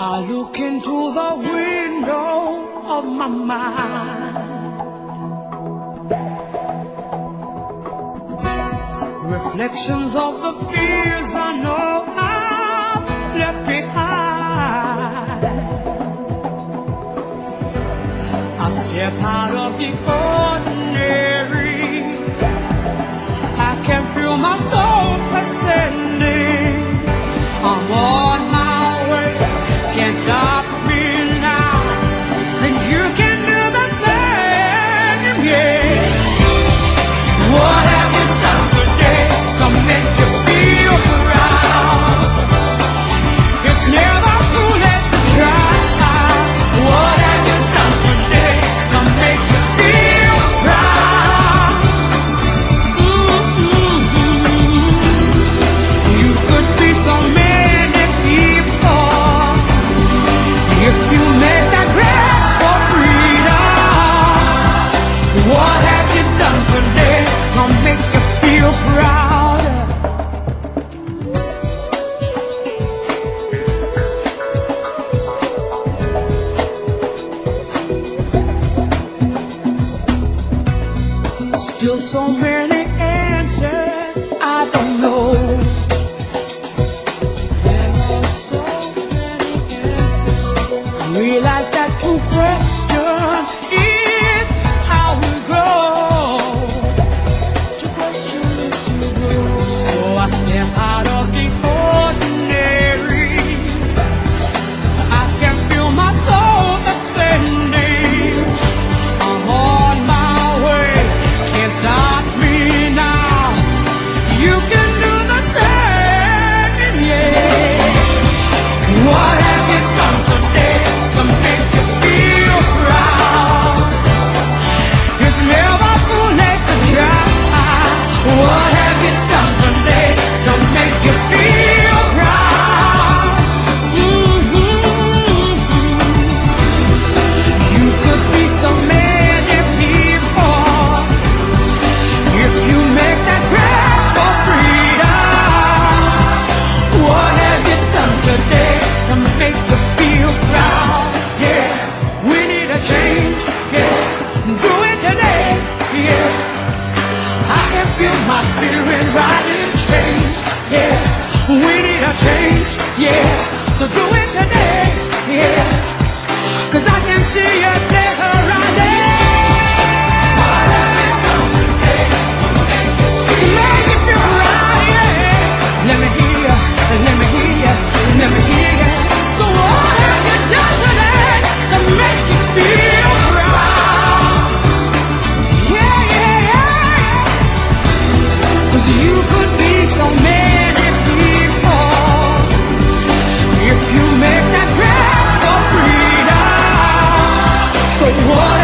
I look into the window of my mind. Reflections of the fears I know I've left behind. I step out of the ordinary. I can feel my soul ascending. I'm on my can't stop Still so many answers I don't know. There are so many answers. Realize that true question yeah. I can feel my spirit rising, change, yeah. We need a change, yeah. So do it today, yeah. Cause I can see your day. So what?